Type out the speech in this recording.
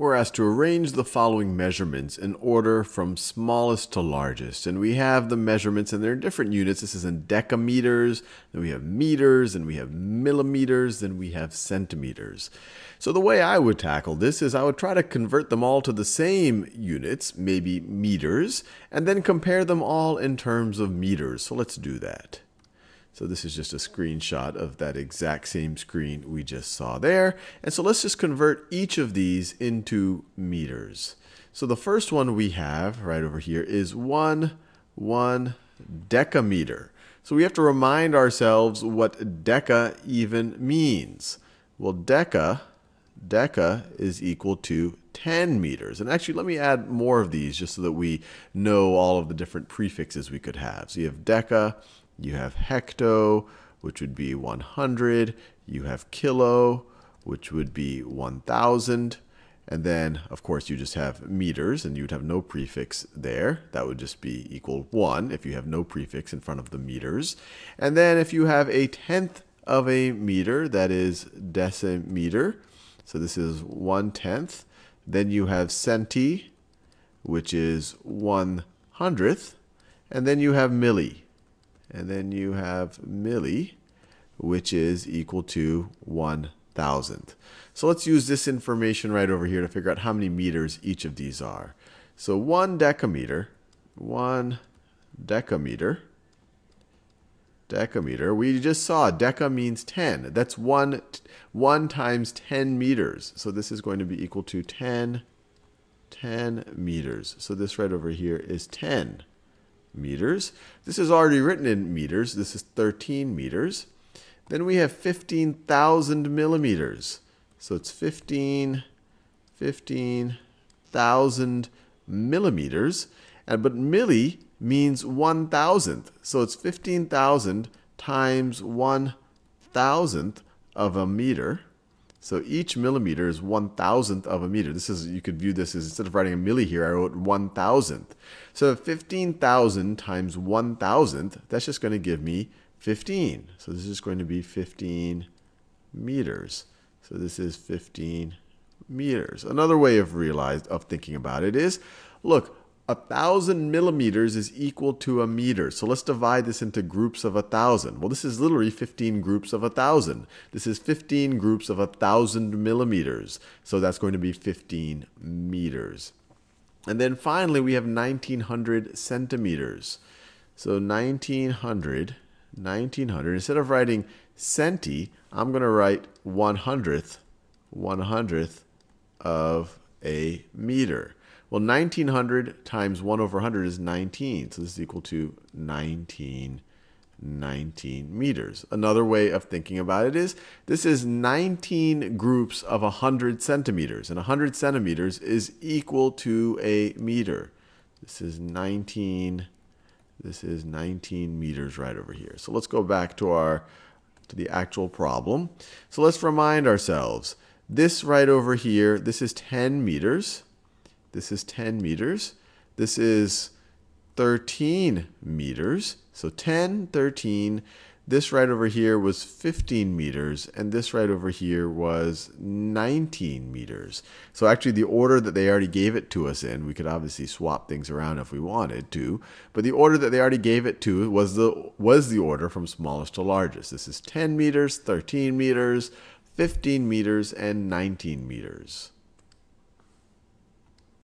we're asked to arrange the following measurements in order from smallest to largest. And we have the measurements, and they're in different units. This is in decameters, then we have meters, and we have millimeters, then we have centimeters. So the way I would tackle this is I would try to convert them all to the same units, maybe meters, and then compare them all in terms of meters. So let's do that. So this is just a screenshot of that exact same screen we just saw there. And so let's just convert each of these into meters. So the first one we have right over here is one, one decameter. So we have to remind ourselves what deca even means. Well, deca, deca is equal to 10 meters. And actually, let me add more of these just so that we know all of the different prefixes we could have. So you have deca, you have hecto, which would be 100. You have kilo, which would be 1,000. And then, of course, you just have meters, and you would have no prefix there. That would just be equal 1 if you have no prefix in front of the meters. And then if you have a tenth of a meter, that is decimeter. So this is 1 tenth. Then you have centi, which is 1 hundredth. And then you have milli, and then you have milli, which is equal to 1,000. So let's use this information right over here to figure out how many meters each of these are. So one decameter, one decameter, decameter, we just saw deca means 10. That's 1, 1 times 10 meters. So this is going to be equal to 10, 10 meters. So this right over here is 10 meters. This is already written in meters. This is 13 meters. Then we have 15,000 millimeters. So it's 15, 15,000 millimeters. And, but milli means 1,000th. So it's 15,000 times 1,000th of a meter. So each millimeter is one thousandth of a meter. This is you could view this as instead of writing a milli here, I wrote one thousandth. So 15,000 times one thousandth, that's just going to give me 15. So this is going to be 15 meters. So this is 15 meters. Another way of realized of thinking about it is, look, a thousand millimeters is equal to a meter. So let's divide this into groups of a thousand. Well, this is literally 15 groups of a thousand. This is 15 groups of a thousand millimeters. So that's going to be 15 meters. And then finally, we have 1900 centimeters. So 1900, 1900, instead of writing centi, I'm going to write 100th, 100th of a meter. Well, 1900 times 1 over 100 is 19. So this is equal to 19, 19 meters. Another way of thinking about it is this is 19 groups of 100 centimeters. And 100 centimeters is equal to a meter. This is 19, this is 19 meters right over here. So let's go back to our to the actual problem. So let's remind ourselves. This right over here, this is 10 meters. This is 10 meters. This is 13 meters. So 10, 13. This right over here was 15 meters, and this right over here was 19 meters. So actually the order that they already gave it to us in, we could obviously swap things around if we wanted to, but the order that they already gave it to was the, was the order from smallest to largest. This is 10 meters, 13 meters, 15 meters, and 19 meters.